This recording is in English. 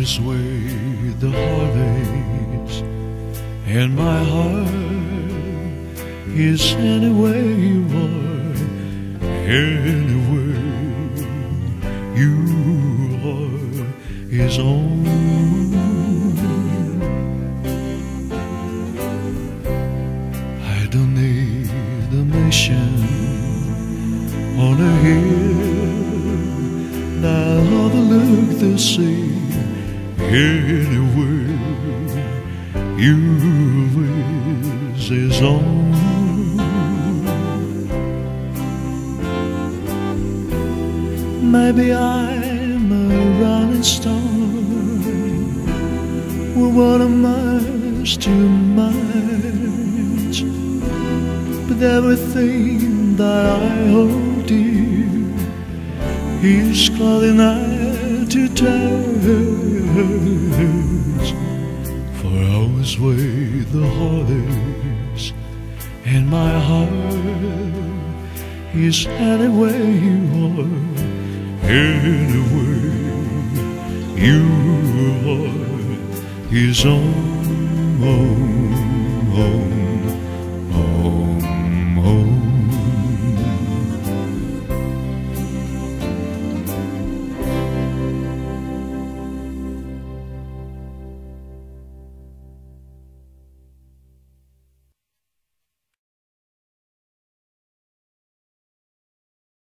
always weigh the heartaches, and my heart is anywhere you are, anywhere you are his own. I don't need a mission on a hill that overlook the sea. Anywhere you is own. Maybe I'm a rolling stone with one of miles too much, but everything that I hold dear is calling out to touch. For always weigh the heartaches, and my heart is anywhere you are, anywhere you are his own.